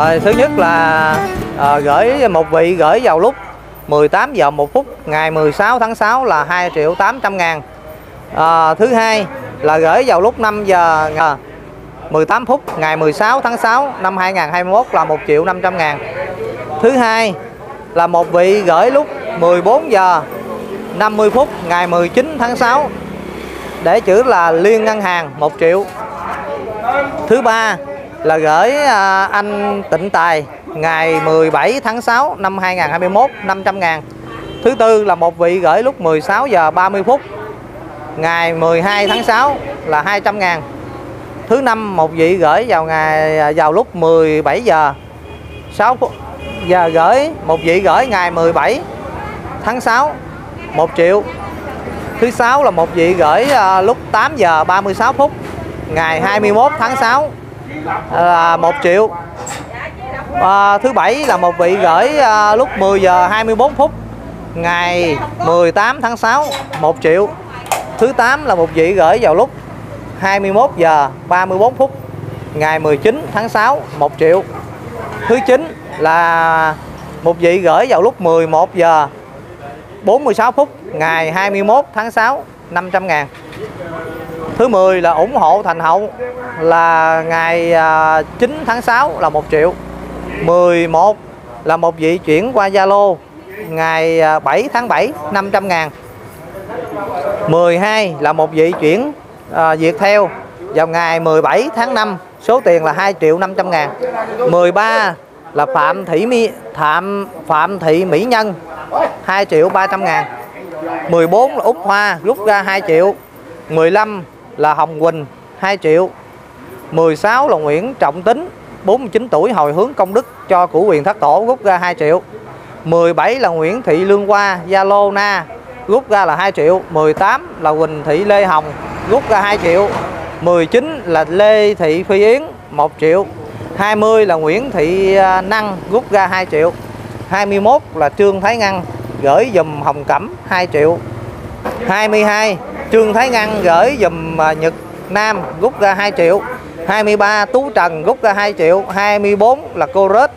Rồi thứ nhất là à, gửi một vị gửi vào lúc 18 giờ 1 phút ngày 16 tháng 6 là 2 triệu 800 ngàn. À, thứ hai là gửi vào lúc 5 giờ ờ, à, 18 phút ngày 16 tháng 6 năm 2021 là 1 triệu 500 ngàn. Thứ hai là một vị gửi lúc 14 giờ 50 phút ngày 19 tháng 6 để chữ là liên ngân hàng 1 triệu. Thứ ba là gửi à, anh Tịnh Tài, ngày 17 tháng 6 năm 2021 500 ngàn. Thứ tư là một vị gửi lúc 16 giờ 30 phút, ngày 12 tháng 6 là 200 ngàn. Thứ năm, một vị gửi vào ngày à, vào lúc 17 giờ 6 phút giờ gửi, một vị gửi ngày 17 tháng 6 1 triệu. Thứ sáu là một vị gửi à, lúc 8 giờ 36 phút, ngày 21 tháng 6 Ờ, là 1 triệu. À, thứ bảy là một vị gửi à, lúc 10 giờ 24 phút ngày 18 tháng 6 1 triệu. Thứ 8 là một vị gửi vào lúc 21 giờ 34 phút ngày 19 tháng 6 1 triệu. Thứ 9 là một vị gửi vào lúc 11 giờ 46 phút ngày 21 tháng 6 500 ngàn. Thứ 10 là ủng hộ Thành Hậu là ngày à, 9 tháng 6 là 1 triệu. 11 là một vị chuyển qua Zalo ngày à, 7 tháng 7 500 ngàn. 12 là một vị chuyển à, Việt theo vào ngày 17 tháng 5 số tiền là 2 triệu 500 ngàn. 13 là Phạm Thị Mỹ Phạm Phạm Thị Mỹ Nhân 2 triệu 300 ngàn. 14 là Úc Hoa rút ra 2 triệu. 15 là Hồng Quỳnh 2 triệu. 16 là Nguyễn Trọng Tính 49 tuổi, hồi hướng công đức cho củ quyền thất tổ, rút ra 2 triệu. 17 là Nguyễn Thị Lương Hoa, Zalo Na, rút ra là 2 triệu. 18 là Quỳnh Thị Lê Hồng, rút ra 2 triệu. 19 là Lê Thị Phi Yến 1 triệu. 20 là Nguyễn Thị à, Năng, rút ra 2 triệu. 21 là Trương Thái Ngăn gửi dùm Hồng Cẩm 2 triệu. 22 Trương Thái Ngăn gửi dùm à, Nhật Nam rút ra 2 triệu 23 Tú Trần rút ra 2 triệu 24 là cô Rết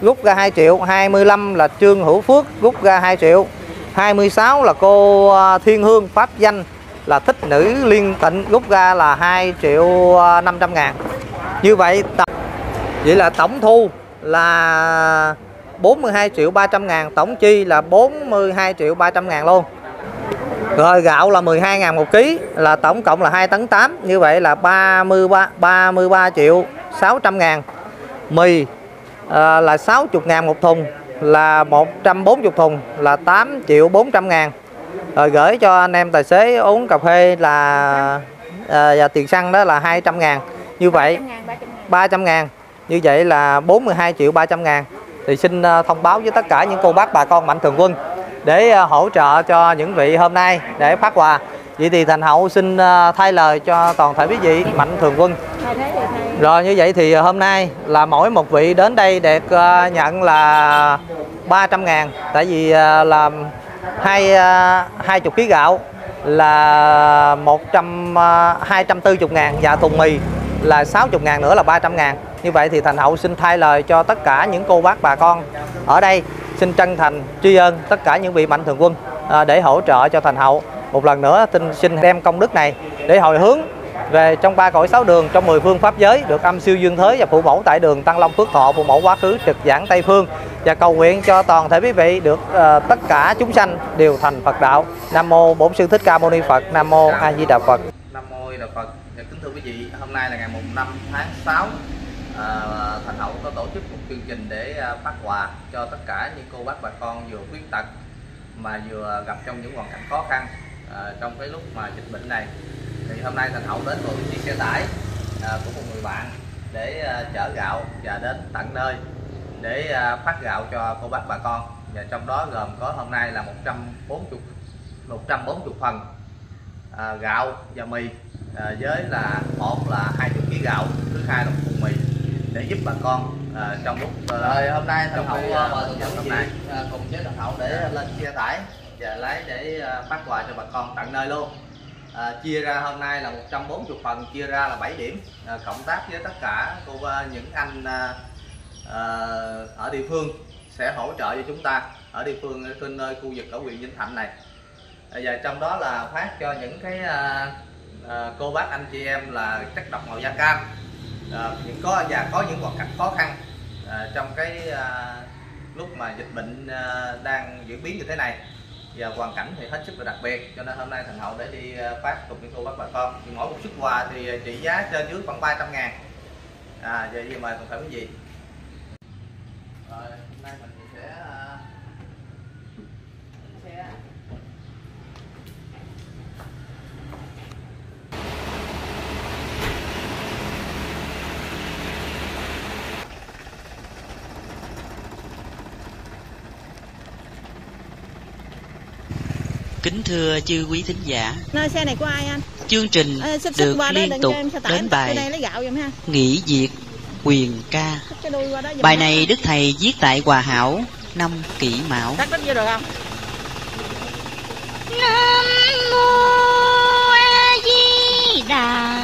rút ra 2 triệu 25 là Trương Hữu Phước rút ra 2 triệu 26 là cô à, Thiên Hương Pháp Danh là thích nữ liên tịnh rút ra là 2 triệu à, 500 ngàn. Như vậy vậy là tổng thu là 42 triệu 300 ngàn, tổng chi là 42 triệu 300 ngàn luôn rồi gạo là 12 ngàn một ký là tổng cộng là 2 tấn 8 như vậy là 33 33 triệu 600 ngàn. Mì à, là 60 ngàn một thùng là 140 thùng là 8 triệu 400 ngàn. Rồi gửi cho anh em tài xế uống cà phê là à, và tiền xăng đó là 200 ngàn. Như vậy 300 ngàn. Như vậy là 42 triệu 300 ngàn. Thì xin à, thông báo với tất cả những cô bác bà con mạnh thường quân để à, hỗ trợ cho những vị hôm nay. Để phát quà vậy thì thành hậu xin à, thay lời cho toàn thể quý vị mạnh thường quân. Rồi, như vậy thì hôm nay là mỗi một vị đến đây để à, nhận là 300 ngàn. Tại vì là hai hai chục ký gạo là 100 240 ngàn. Và thùng mì là 60 ngàn nữa là 300 ngàn. Như vậy thì Thành Hậu xin thay lời cho tất cả những cô bác, bà con ở đây xin chân thành tri ân tất cả những vị mạnh thường quân à, để hỗ trợ cho Thành Hậu. Một lần nữa xin xin đem công đức này để hồi hướng về trong ba cõi sáu đường trong 10 phương pháp giới được âm siêu dương thới và phụ mẫu tại đường Tăng Long Phước Thọ phụ mẫu quá khứ trực giảng Tây phương. Và cầu nguyện cho toàn thể quý vị được uh, tất cả chúng sanh đều thành Phật đạo. Nam mô Bổn sư Thích Ca Mâu Ni Phật Nam mô A Di Đà Phật. Nam mô A Di Đà Phật. Dạ, kính thưa quý vị hôm nay là ngày mùng 5 tháng 6 à, Thành Hậu có tổ chức một chương trình để à, phát quà cho tất cả những cô bác bà con vừa khuyết tật mà vừa gặp trong những hoàn cảnh khó khăn à, trong cái lúc mà dịch bệnh này. Thì hôm nay Thành Hậu đến một chiếc xe tải à, của một người bạn để à, chở gạo và đến tận nơi để à, phát gạo cho cô bác bà con. Và trong đó gồm có hôm nay là 140 140 phần à, gạo và mì à, với là một là 20 kg gạo thứ hai là một mì để giúp bà con à, trong lúc à, rồi hôm nay thành hậu à, mời thằng hôm nay. à, cùng với thành hậu để lên xe tải và lấy để à, phát quà cho bà con tận nơi luôn. À, chia ra hôm nay là 140 phần chia ra là 7 điểm. À, cộng tác với tất cả cô những anh à, ở địa phương sẽ hỗ trợ cho chúng ta ở địa phương trên nơi khu vực ở huyện Vĩnh Thạnh này. À, và trong đó là phát cho những cái à, à, cô bác anh chị em là chất độc màu da cam. à, Ờ, những có và có những hoàn cảnh khó khăn à, trong cái à, lúc mà dịch bệnh à, đang diễn biến như thế này. Và hoàn cảnh thì hết sức là đặc biệt cho nên hôm nay thành hậu để đi phát cùng với cô bác bà con. Thì mỗi một xuất quà thì trị giá trên dưới khoảng 300 ngàn. À giờ mời còn phải quý vị. Rồi hôm nay mình sẽ à, sẽ Kính thưa chư quý thính giả, nơi xe này của ai anh chương trình à, xích được xích qua đó liên đừng tục đến bài đây lấy gạo giùm ha Nghỉ Diệt Quyền Ca. xích cái đuôi qua đó giùm Bài này Đức Thầy viết tại Hòa Hảo năm kỷ mão. cắt đứt vô được không Nam mô A Di Đà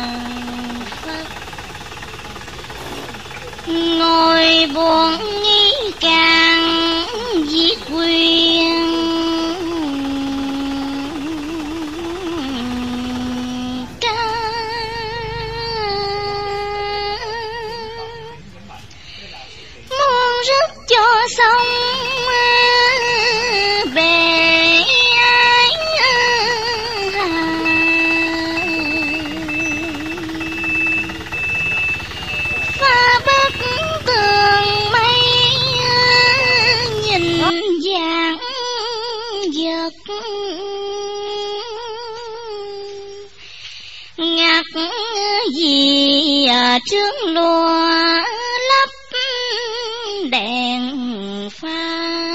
Phật. Ngồi buồn nghĩ càng viết quyền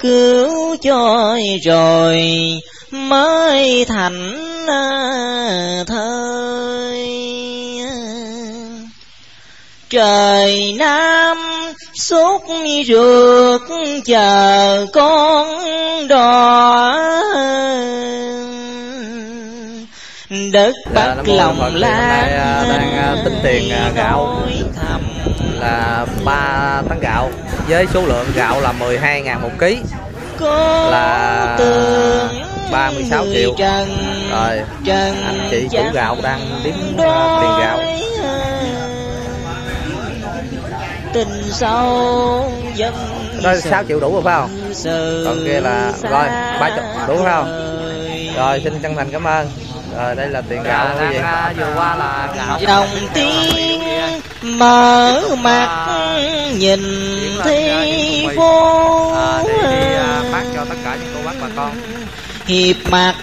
cứu cho rồi mới thành thơi. Trời Nam sốt ruột chờ con đò. Đất Dạ, mô lòng lan à, đang, à, tính tiền, à, gạo. là 3 tấn gạo với số lượng gạo là 12.000 một ký. Là tường 36 người triệu. rồi anh chị chủ gạo đang đếm à, tiền gạo. tình sâu đó là 6 triệu đủ rồi phải không? còn kia là rồi ba chục đủ phải không? rồi xin chân thành cảm ơn. Rồi đây là tiền gạo quý vị vừa qua là gạo. Dòng tiếng mở mặt nhìn thi phố à, để à, phát cho tất cả những cô bác bà con. Hiệp mặt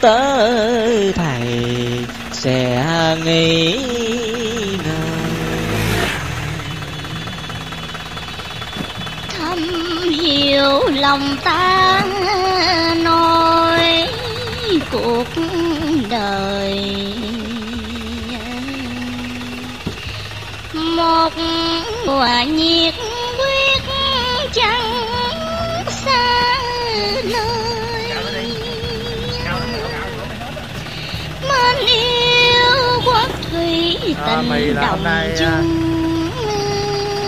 tới thầy sẽ nghỉ ngơi thâm hiểu lòng ta nói cuộc đời một quả nhiệt quyết chẳng xa nơi. Mến yêu quốc thủy À, tình hôm đồng nay, à, chung.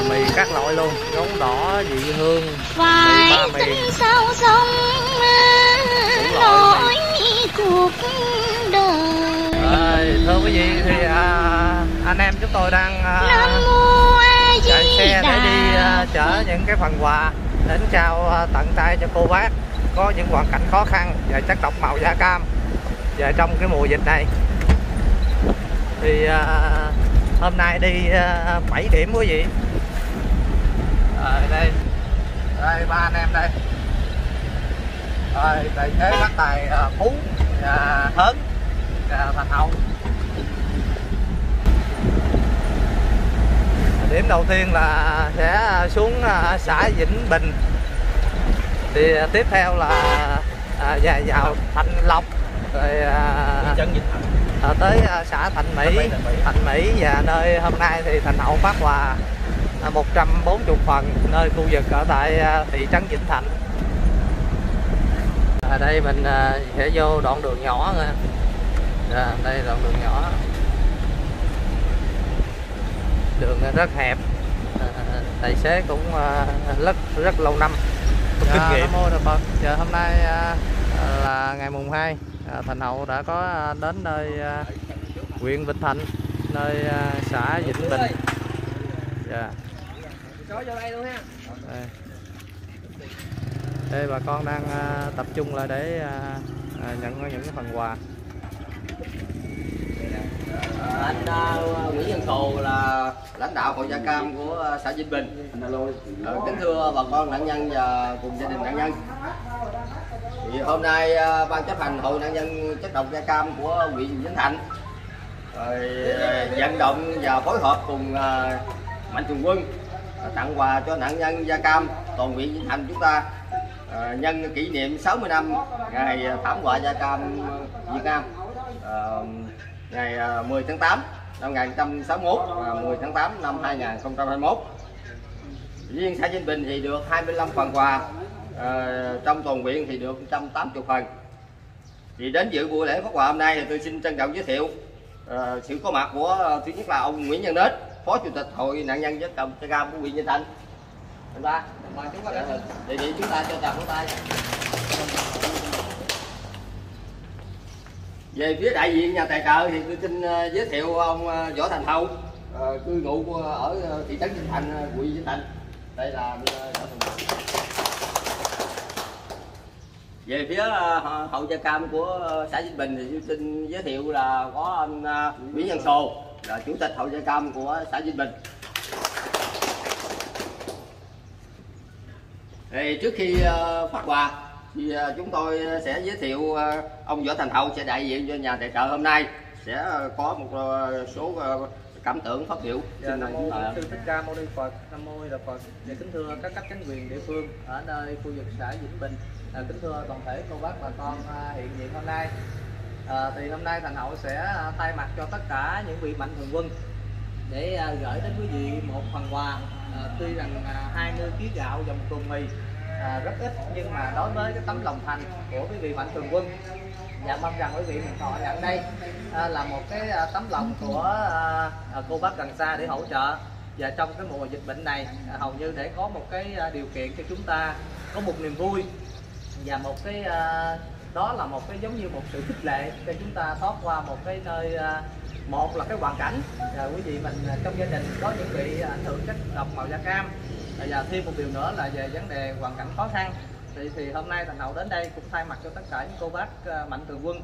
mì các loại luôn gấu đỏ vị hương. Phải tính sao sống loại. nổi cuộc đời. Rồi thưa quý vị anh em chúng tôi đang a chạy xe để đi à, chở những cái phần quà đến trao à, tận tay cho cô bác có những hoàn cảnh khó khăn và chất độc màu da cam và trong cái mùa dịch này. Thì à, hôm nay đi à, 7 điểm quý vị rồi đây. Đây ba anh em đây. Rồi tài xế bác tài à, phú và hớn và thành hậu điểm đầu tiên là sẽ xuống à, xã Vĩnh Bình. Thì à, tiếp theo là à, vào, vào Thạnh Lộc rồi à, à, tới xã Thạnh Mỹ. Thạnh Mỹ và nơi hôm nay thì Thành Hậu phát quà à, 140 phần nơi khu vực ở tại thị trấn Vĩnh Thạnh. Ở đây mình sẽ vô đoạn đường nhỏ thôi à, đây đoạn đường nhỏ đường rất hẹp. À, tài xế cũng à, rất rất lâu năm. Có kinh nghiệm. Nam mô Đà Phật. Giờ hôm nay à, là ngày mùng 2 à, Thành Hậu đã có à, đến nơi à, huyện Vĩnh Thạnh nơi à, xã Vĩnh Bình. Dạ. Đây. đây. Bà con đang à, tập trung lại để à, à, nhận những phần quà anh ờ, Nguyễn Văn cầu là lãnh đạo hội gia cam của ờ, xã Vinh Bình. Ờ, kính thưa bà con nạn nhân và cùng gia đình nạn nhân. Thì hôm nay ban chấp hành hội nạn nhân chất độc da cam của huyện Vĩnh Thạnh, rồi vận động và phối hợp cùng mạnh thường quân tặng quà cho nạn nhân da cam, toàn huyện Vĩnh Thạnh chúng ta nhân kỷ niệm 60 năm ngày thảm họa da cam Việt Nam ngày à, 10 tháng 8 năm 1961 và 10 tháng 8 năm 2021. Riêng xã Vinh Bình thì được 25 phần quà, à, trong toàn huyện thì được 180 phần. Thì đến dự buổi lễ phát quà hôm nay thì tôi xin trân trọng giới thiệu à, sự có mặt của à, thứ nhất là ông Nguyễn Văn Nết, Phó Chủ tịch Hội nạn nhân chất độc da cam của huyện Nhân Thành Anh ba, mời chúng ta đề nghị chúng ta cho chào tay về phía đại diện nhà tài trợ thì tôi xin ờ, giới thiệu ông ờ, võ thành hậu ờ, cư ngụ ở thị trấn vĩnh thạnh huyện vĩnh thạnh. Đây là võ thành hậu. Về phía hậu- gia cam của xã vĩnh bình thì tôi xin giới thiệu là có anh nguyễn văn sồ, là chủ tịch hậu gia cam của xã vĩnh bình. Thì trước khi phát quà thì ờ, chúng tôi sẽ giới thiệu ờ, ông Võ Thành Hậu sẽ đại diện cho nhà tài trợ hôm nay sẽ có một ờ, số cảm tưởng phát biểu Dạ, Nam mô. Sư Thích Ca Mâu Ni Phật, Nam mô Đà Phật. Dạ, kính thưa các cấp chính quyền địa phương ở nơi khu vực xã Vĩnh Bình, à, kính thưa toàn thể cô bác bà con à, hiện diện hôm nay. À, thì hôm nay Thành Hậu sẽ à, thay mặt cho tất cả những vị mạnh thường quân để à, gửi đến quý vị một phần quà. À, tuy rằng à, 20 kg gạo và một thùng mì à, rất ít nhưng mà đối với cái tấm lòng thành của quý vị mạnh thường quân dạ mong rằng quý vị mình thọ nhận đây à, là một cái à, tấm lòng của à, à cô bác gần xa để hỗ trợ. Và trong cái mùa dịch bệnh này à, hầu như để có một cái à, điều kiện cho chúng ta có một niềm vui và một cái à, đó là một cái giống như một sự khích lệ cho chúng ta thoát qua một cái nơi à, một là cái hoàn cảnh. À, quý vị mình à, trong gia đình có những vị à, ảnh hưởng chất độc màu da cam và thêm một điều nữa là về vấn đề hoàn cảnh khó khăn. Thì thì hôm nay thành hậu đến đây cũng thay mặt cho tất cả những cô bác ờ, mạnh thường quân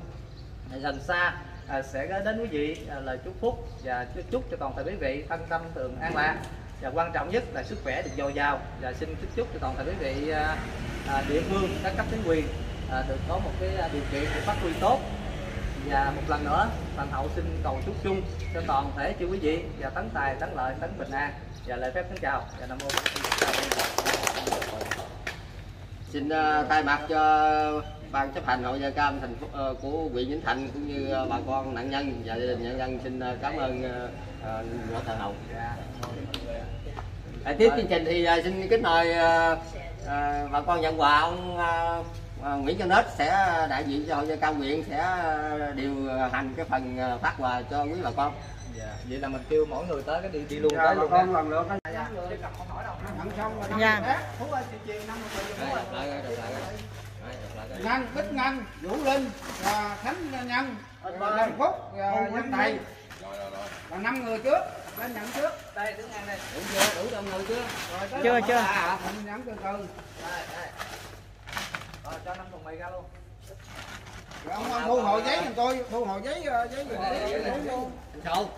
gần xa à, sẽ gửi đến quý vị à, lời chúc phúc và chúc, chúc cho toàn thể quý vị thân tâm thường an lạc. Và quan trọng nhất là sức khỏe được dồi dào. Và xin chúc chúc cho toàn thể quý vị à, địa phương các cấp chính quyền à, được có một cái điều kiện để phát huy tốt và một lần nữa thành hậu xin cầu chúc chung cho toàn thể chư quý vị và tấn tài tấn lợi tấn bình an. Và lời phép kính chào và nam mô xin ờ, thay mặt cho ban chấp hành hội gia cam thành phố ờ, của huyện Vĩnh Thạnh cũng như ờ, bà con nạn nhân và gia đình nạn nhân xin cảm ơn Võ Thành Hậu. À, tiếp chương trình thì xin kính mời à, bà con nhận quà ông Nguyễn Văn Nết sẽ đại diện cho hội gia cam huyện sẽ à, điều hành cái phần phát quà cho quý bà con. dạ. vậy là mình kêu mỗi người tới cái đi đi luôn Dạ, tới bà luôn con lần lượt Dạ. Ngân, Bích Ngân, Vũ Linh, và Khánh Nhân, Lâm Phúc, và Nhân Thầy. Là năm người trước lên nhận trước. Đây đứng ngang đây. Đủ chưa? Đủ đông người chưa? Rồi tới Chưa, chưa. à, mình nhận từ từ. Đây đây rồi cho năm thùng mì ra luôn. Rồi ông, ông thu hồi giấy giùm tôi. Thu hồi giấy ờ, giấy giùm luôn sâu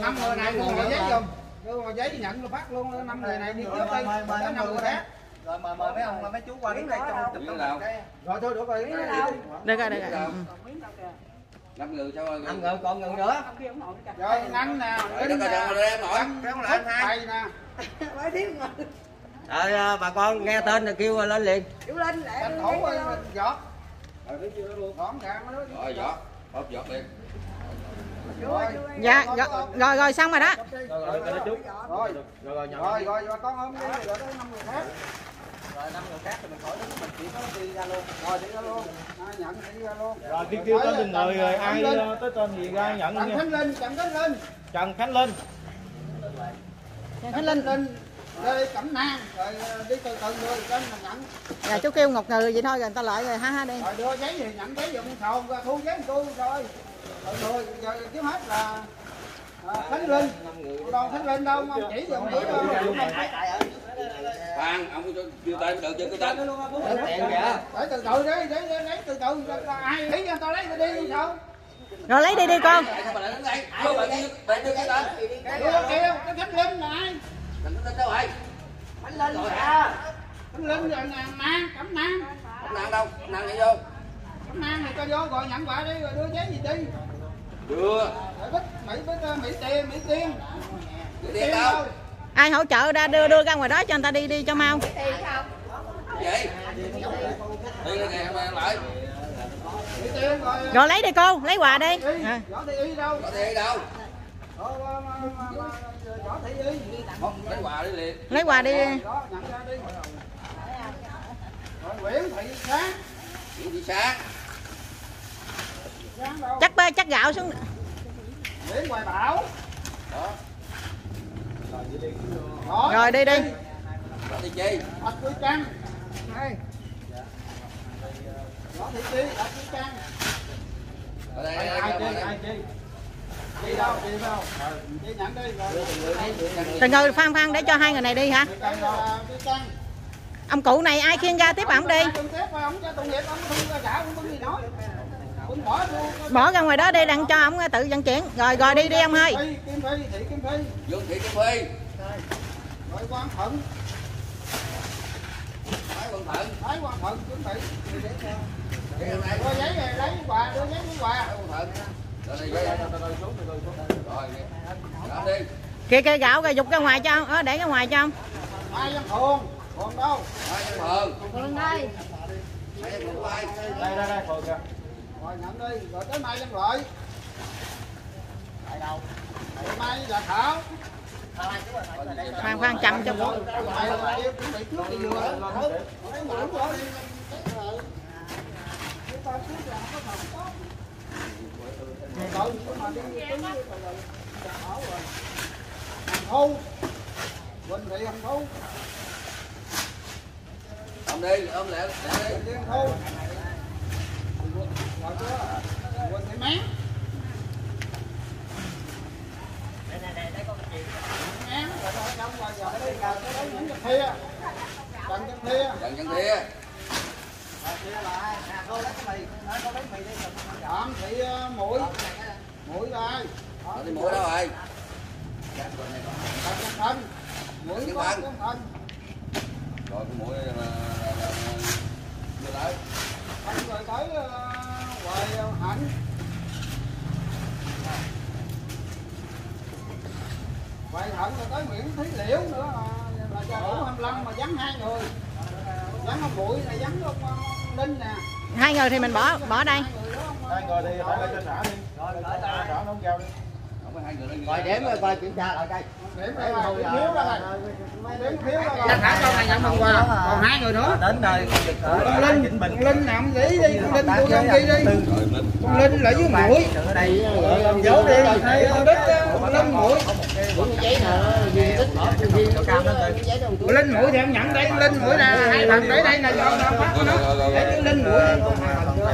năm người này thu hồi giấy giùm. Thu hồi giấy nhận rồi phát luôn. Năm người này đi trước đi mời năm người khác. Rồi mời mời mấy ông mấy chú qua đứng đây trong chụp tấm cái. Rồi thôi được rồi. Được rồi, được rồi. Ừ. năm người sao năm người còn người nữa. Rồi ngăn nè đất nè. rồi, đem nổi. Ngăn, Kéo lại Phúc, hai. nè Rồi à, bà con nghe tên rồi kêu lên liền. Tranh thủ ơi, giọt. Gọn gàng nó rồi giọt. Bóp giọt liền. Rồi Dạ, rồi, rồi, rồi xong rồi đó. rồi rồi rồi rồi rồi. Con ôm đi. Rồi tới năm người khác. Rồi năm người khác thì mình khỏi đứng mình chỉ có đi ra luôn. Rồi đi ra luôn. Ai nhận thì đi ra luôn. Rồi đi kêu tên từng người rồi ai ờ, tới tên gì ra nhận Trần nha? Khánh Linh Trần Khánh Linh. Trần Khánh Linh. Trần Khánh Khánh Linh Lê Cẩm Nang. Rồi ờ, đi từ từ người trên là nhận Dạ chú kêu Ngọc Ngừ vậy thôi rồi người ta lại rồi ha ha đi. rồi đưa giấy thì nhận giấy giùm sầu ra thu giấy tôi rồi. Rồi rồi giờ trước hết là à, Khánh Linh. Còn Khánh Linh đâu ông chỉ giùm chỉ đâu Phan, ông cho kêu tên được chưa kêu tên. Tiền kìa để từ từ đấy đấy lấy từ từ. Ai lấy cho tao lấy tôi đi sao. Rồi lấy đi đi con. Bà kêu cái tên đưa kêu cái Khánh Linh là ai Đừng có tên đâu vậy Khánh Linh rồi à Khánh Linh rồi nè Nang Cẩm Nang Ông nàng đâu nàng đi vô Cẩm Nang thì cho vô gọi nhận quà đi rồi đưa giấy gì đi đưa rồi bích Mỹ bích ờ, Mỹ tiền Mỹ tiền đưa tiền đâu Ai hỗ trợ ra đưa đưa ra ngoài đó cho người ta đi đi cho mau. gì đi ra kìa mà lại Mỹ rồi lấy đi cô, lấy quà đi. đi À. lấy quà đi liền. Lấy quà đi. đó nhận ra đi. Rồi Nguyễn Thị Sáng Chuyện gì sáng Sáng đâu Chắc bê chắc gạo xuống. Nguyễn Hoài Bảo. Đó. Đó Rồi. Đi đi. đi chi? Bạch Quy Trăng. Đây. Võ thị chi? Bạch Quy Trăng. Ở đây ai đây, ai đây, chi? ai chi rồi ngồi Phan Phan, để cho hai người này đi hả? Ông cụ này ai khiêng ra tiếp ổng đi. Bỏ ra ngoài đó đi, đặng cho ổng ờ, tự vận chuyển. Rồi rồi, đi đi, ông ơi. Kim Phi Thị Kim Phi Dương Thị Kim Phi rồi quan thận Thái Quân Thận thái quan thận chuẩn bị đưa giấy này lấy quà đưa giấy quà Thái Quân Thận Kìa kìa gạo kìa dục ra ngoài cho ông. Ờ, để ra ngoài cho ông. mai văn thuần còn đâu Thường Thường đây Thường ai đây đây đây phường kìa rồi nhận đi rồi tới mai lợi rồi mai là thảo Phan Phan chậm cho rồi thu Quỳnh Thị Hồng Thu Ôm đi ôm lại lẹ đi Liên Thu Rồi chưa Quỳnh Thị Mán Mán rồi rồi đông rồi giờ đây giờ cái đấy những cái thia Trần Văn Thia Trần Văn Thia Thị ờ, Mũi. Mũi là ai Ở đi mũi đâu rồi? Mũi Văn. Văn Thành Rồi cái mũi tới Thành rồi tới ờ, Hoài Hạnh. Hoài Hạnh rồi tới Nguyễn Thí Liễu nữa là, cho đủ 25 mà vắng hai người. Vắng ông Bụi là vắng ông, Hai người thì mình bỏ bỏ đây. hai người đó ông hai người đi phải lên cho xã đi xã nó không giao đi Coi đếm rồi coi kiểm tra lại coi điểm đây thiếu ra rồi thiếu ra thả con này nhận phần quà còn hai người nữa đến đây con Linh con Linh nào ông nghĩ đi con Linh tôi không đi mình con Linh là với Mũi ở đây làm dấu đi hay con con Linh Mũi Linh Mũi thì em nhận đây con Linh Mũi là hai thằng để đây là do đâu phát nó để Linh Mũi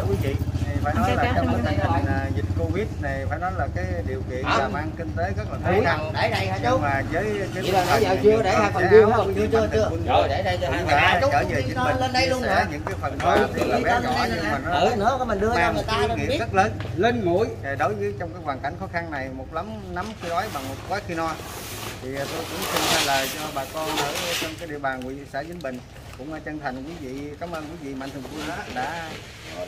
quý vị phải nói là trong cái dịch covid này phải nói là cái điều kiện làm ăn kinh tế rất là khó khăn để đây hả chú? mà với cái Vậy là nãy giờ chưa để hai phần hả? Phần dư chưa chưa? Rồi để đây cho hai phần. trở về chính mình lên đây luôn sẻ những cái phần quà tuy là bé nhỏ nhưng mà nó nữa có mình đưa cho người ta biết. rất lớn lên mũi đối với trong cái hoàn cảnh khó khăn này một lắm nắm khi đói bằng một gói khi no thì tôi cũng xin lời cho bà con ở trong cái địa bàn huyện xã Vĩnh Bình cũng chân thành quý vị cảm ơn quý vị mạnh thường quân đã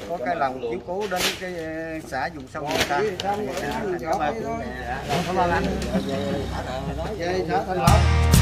có cái lòng chiếu cố đến cái ờ, xã vùng sông người ta cảm ơn cảm ơn anh. Về xã Thành Lộc.